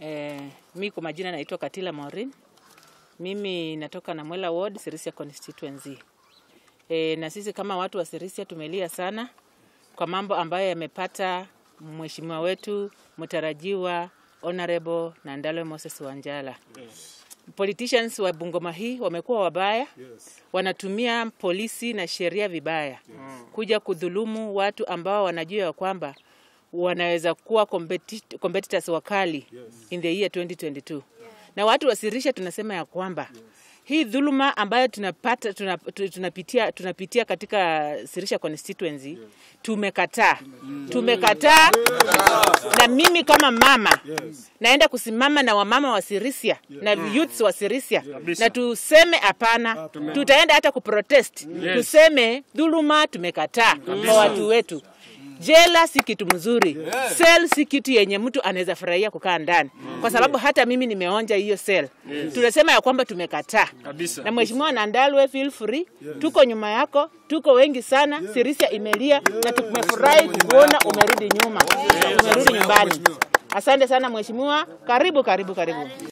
Eh, mi kwa majina naitwa Katila Maureen. Mimi natoka na Mwela Ward, Sirisia constituency. Eh, na sisi kama watu wa Sirisia tumelia sana kwa mambo ambayo yamepata mheshimiwa wetu mtarajiwa Honorable Nandalo Moses Wanjala. Yes. Politicians wa Bungoma hii wamekuwa wabaya, Yes. wanatumia polisi na sheria vibaya Yes. kuja kudhulumu watu ambao wanajua ya kwamba wanaweza kuwa competi- competitors wakali yes. in the year 2022 yeah. na watu wasirisha tunasema ya kwamba yes. hii dhuluma ambayo tunapata tuna- tunapitia tunapitia katika Sirisha constituency tumekataa. Tumekataa. Na mimi kama mama yes. naenda kusimama na wamama wa Sirisia na youths wa Sirisia na tuseme hapana, tutaenda hata kuprotest. Tuseme dhuluma tumekataa kwa watu wetu. Jela si kitu mzuri, yeah. sel si kitu yenye mtu anaweza furahia kukaa ndani, mm. kwa sababu hata mimi nimeonja hiyo sel. yes. Tunasema ya kwamba tumekataa na mheshimiwa Nandalwe, feel free, yes. tuko nyuma yako, tuko wengi sana. yeah. Sirisia imelia yeah. na tumefurahi kuona umerudi nyuma, yeah. umerudi nyumbani. Asante sana mheshimiwa, karibu karibu karibu.